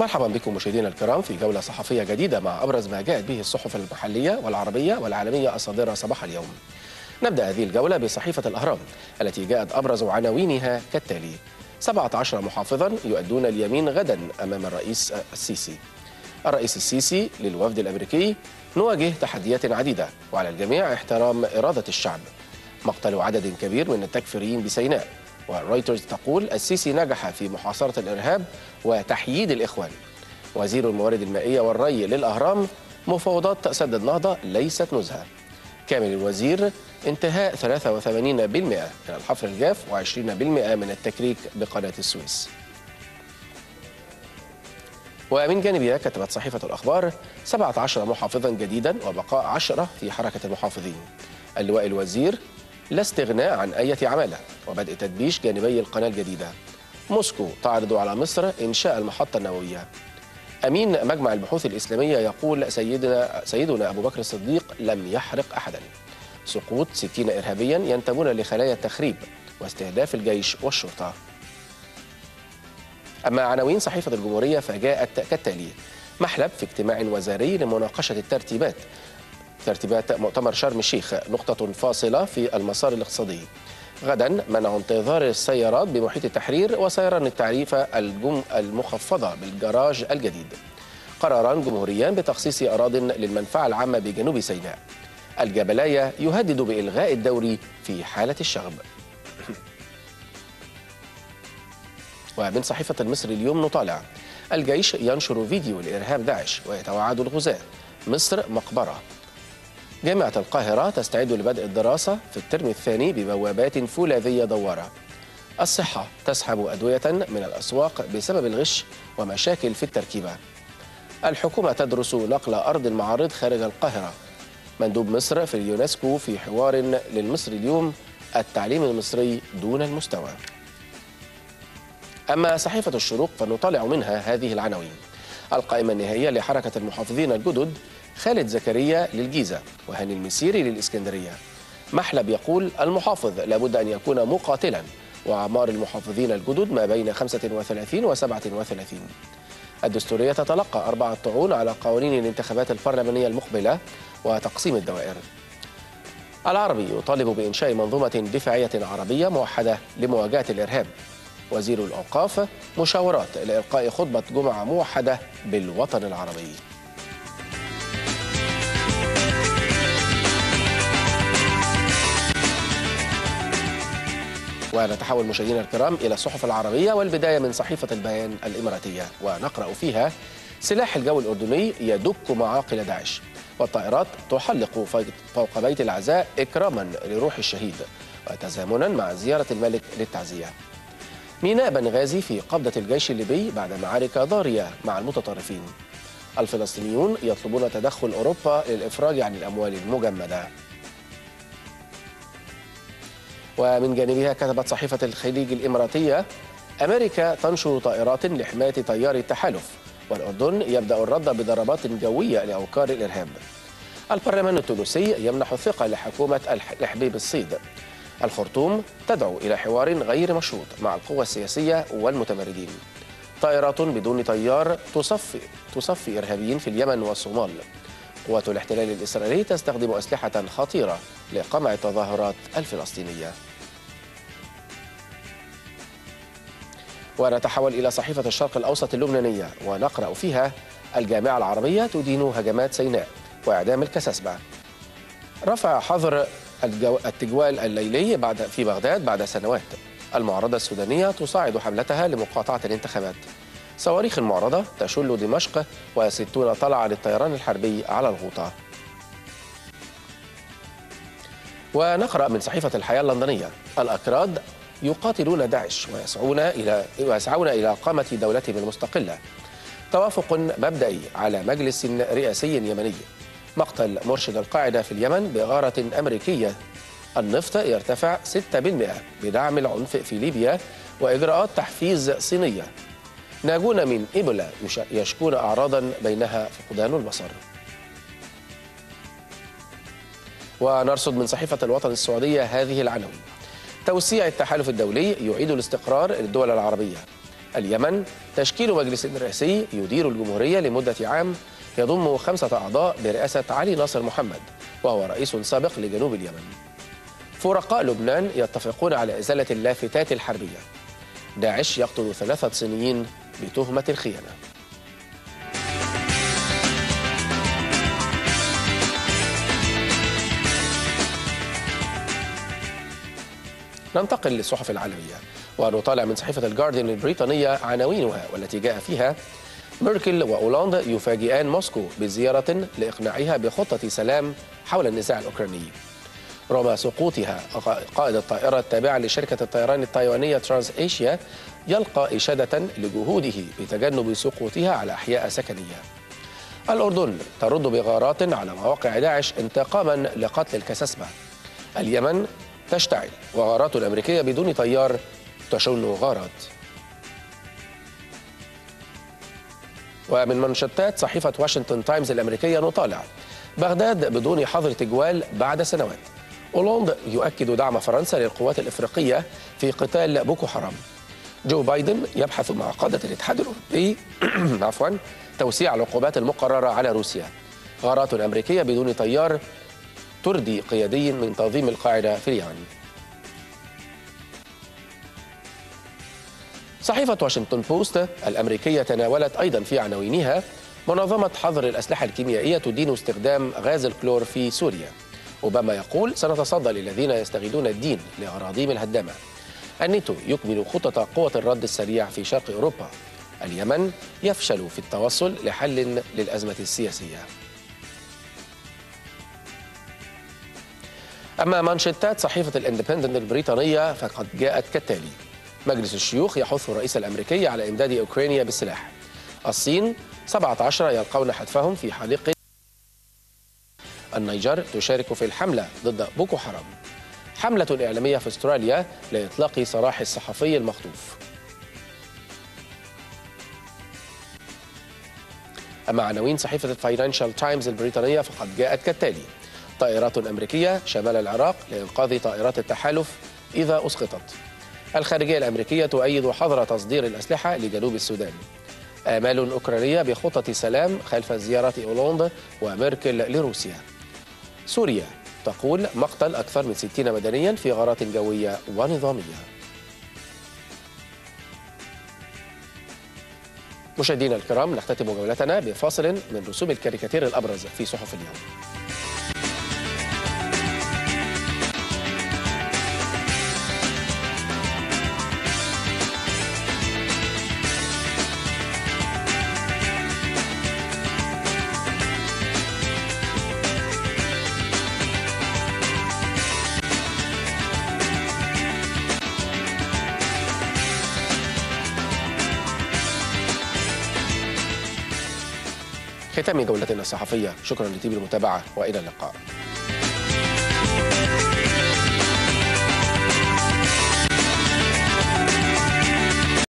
مرحبا بكم مشاهدينا الكرام في جولة صحفية جديدة مع أبرز ما جاءت به الصحف المحلية والعربية والعالمية الصادرة صباح اليوم. نبدأ هذه الجولة بصحيفة الأهرام التي جاءت أبرز عناوينها كالتالي 17 محافظا يؤدون اليمين غدا أمام الرئيس السيسي. الرئيس السيسي للوفد الأمريكي نواجه تحديات عديدة وعلى الجميع احترام إرادة الشعب. مقتل عدد كبير من التكفيريين بسيناء. ورويترز تقول السيسي نجح في محاصرة الإرهاب وتحييد الإخوان. وزير الموارد المائية والري للأهرام مفاوضات سد النهضة ليست نزهة. كامل الوزير انتهاء 83% من الحفر الجاف و20% من التكريك بقناة السويس. ومن جانبها كتبت صحيفة الأخبار 17 محافظا جديدا وبقاء 10 في حركة المحافظين. اللواء الوزير لا استغناء عن أي عمالة وبدء تدبيش جانبي القناة الجديدة. موسكو تعرض على مصر إنشاء المحطة النووية. أمين مجمع البحوث الإسلامية يقول سيدنا, سيدنا أبو بكر الصديق لم يحرق أحدا. سقوط 60 إرهابيا ينتمون لخلايا التخريب واستهداف الجيش والشرطة. أما عناوين صحيفة الجمهورية فجاءت كالتالي محلب في اجتماع وزاري لمناقشة الترتيبات. ترتيبات مؤتمر شرم الشيخ نقطة فاصلة في المسار الاقتصادي. غدا منع انتظار السيارات بمحيط التحرير وسيران التعريفة الجم المخفضة بالجراج الجديد. قراران جمهوريان بتخصيص أراض للمنفعة العامة بجنوب سيناء. الجبلاية يهدد بإلغاء الدوري في حالة الشغب. ومن صحيفة المصري اليوم نطالع. الجيش ينشر فيديو لإرهاب داعش ويتوعد الغزاة. مصر مقبرة. جامعة القاهرة تستعد لبدء الدراسة في الترم الثاني ببوابات فولاذية دوارة. الصحة تسحب أدوية من الأسواق بسبب الغش ومشاكل في التركيبة. الحكومة تدرس نقل أرض المعارض خارج القاهرة. مندوب مصر في اليونسكو في حوار للمصري اليوم التعليم المصري دون المستوى. أما صحيفة الشروق فنطالع منها هذه العناوين. القائمة النهائية لحركة المحافظين الجدد خالد زكريا للجيزة وهاني المسيري للإسكندرية. محلب يقول المحافظ لابد أن يكون مقاتلا وأعمار المحافظين الجدد ما بين 35 و 37 الدستورية تتلقى أربعة طعون على قوانين الانتخابات البرلمانية المقبلة وتقسيم الدوائر. العربي يطالب بإنشاء منظومة دفاعية عربية موحدة لمواجهة الإرهاب. وزير الأوقاف مشاورات لإلقاء خطبة جمعة موحدة بالوطن العربي. ونتحول مشاهدينا الكرام إلى الصحف العربية والبداية من صحيفة البيان الإماراتية ونقرأ فيها سلاح الجو الأردني يدك معاقل داعش. والطائرات تحلق فوق بيت العزاء إكراما لروح الشهيد وتزامنا مع زيارة الملك للتعزية. ميناء بنغازي في قبضة الجيش الليبي بعد معارك ضارية مع المتطرفين. الفلسطينيون يطلبون تدخل أوروبا للإفراج عن الأموال المجمدة. ومن جانبها كتبت صحيفة الخليج الإماراتية أمريكا تنشر طائرات لحماية تيار التحالف والأردن يبدأ الرد بضربات جوية لأوكار الإرهاب. البرلمان التونسي يمنح الثقة لحكومة الحبيب الصيد. الخرطوم تدعو إلى حوار غير مشروط مع القوى السياسية والمتمردين. طائرات بدون طيار تصفي, تصفي إرهابيين في اليمن والصومال. قوات الاحتلال الإسرائيلي تستخدم أسلحة خطيرة لقمع التظاهرات الفلسطينية. ونتحول إلى صحيفة الشرق الأوسط اللبنانية ونقرأ فيها الجامعة العربية تدين هجمات سيناء وإعدام الكساسبة. رفع حظر التجوال الليلي بعد في بغداد بعد سنوات. المعارضة السودانية تصاعد حملتها لمقاطعة الانتخابات. صواريخ المعارضة تشل دمشق وستون طلعة للطيران الحربي على الغوطة. ونقرأ من صحيفة الحياة اللندنية. الأكراد يقاتلون داعش ويسعون إلى ويسعون إلى إقامة دولتهم المستقلة. توافق مبدئي على مجلس رئاسي يمني. مقتل مرشد القاعدة في اليمن بغارة أمريكية. النفط يرتفع 6% بدعم العنف في ليبيا وإجراءات تحفيز صينية. ناجون من إيبولا يشكون أعراضا بينها فقدان البصر. ونرصد من صحيفة الوطن السعودية هذه العناوين. توسيع التحالف الدولي يعيد الاستقرار للدول العربية. اليمن تشكيل مجلس رئاسي يدير الجمهورية لمدة عام يضم خمسة أعضاء برئاسة علي ناصر محمد وهو رئيس سابق لجنوب اليمن. فرقاء لبنان يتفقون على إزالة اللافتات الحربية. داعش يقتل ثلاثة صينيين بتهمة الخيانة. ننتقل للصحف العالمية. ونطالع من صحيفة الجارديان البريطانية عناوينها والتي جاء فيها ميركل وأولاند يفاجئان موسكو بزيارة لإقناعها بخطة سلام حول النزاع الأوكراني. رغم سقوطها قائد الطائرة التابعة لشركة الطيران التايوانية ترانس إيشيا يلقى إشادة لجهوده بتجنب سقوطها على أحياء سكنية. الأردن ترد بغارات على مواقع داعش انتقاما لقتل الكسسبة اليمن تشتعل. وغارات أمريكية بدون طيار تشن غارات. ومن مانشيتات صحيفة واشنطن تايمز الأمريكية نطالع. بغداد بدون حظر تجوال بعد سنوات. أولاند يؤكد دعم فرنسا للقوات الإفريقية في قتال بوكو حرام. جو بايدن يبحث مع قادة الاتحاد الأوروبي عفوا توسيع العقوبات المقررة على روسيا. غارات أمريكية بدون طيار تردي قيادي من تنظيم القاعدة في اليمن. صحيفة واشنطن بوست الأمريكية تناولت أيضا في عناوينها منظمة حظر الأسلحة الكيميائية تدين استخدام غاز الكلور في سوريا. أوباما يقول سنتصدى للذين يستغلون الدين لأراضيهم الهدامة. الناتو يكمل خطط قوة الرد السريع في شرق أوروبا. اليمن يفشل في التوصل لحل للأزمة السياسية. أما مانشيتات صحيفة الإندبندنت البريطانية فقد جاءت كالتالي. مجلس الشيوخ يحث الرئيس الأمريكي على إمداد أوكرانيا بالسلاح. الصين 17 يلقون حتفهم في حريق النيجر تشارك في الحملة ضد بوكو حرام. حملة إعلامية في أستراليا لإطلاق سراح الصحفي المخطوف. أما عناوين صحيفة الفاينانشال تايمز البريطانية فقد جاءت كالتالي. طائرات أمريكية شمال العراق لإنقاذ طائرات التحالف إذا أسقطت. الخارجية الأمريكية تؤيد حظر تصدير الأسلحة لجنوب السودان. آمال أوكرانية بخطة سلام خلف زيارة أولوند وميركل لروسيا. سوريا تقول مقتل أكثر من 60 مدنيا في غارات جوية ونظامية. مشاهدينا الكرام نختتم جولتنا بفاصل من رسوم الكاريكاتير الأبرز في صحف اليوم. ختام جولتنا الصحفية. شكرا لطيب المتابعة وإلى اللقاء.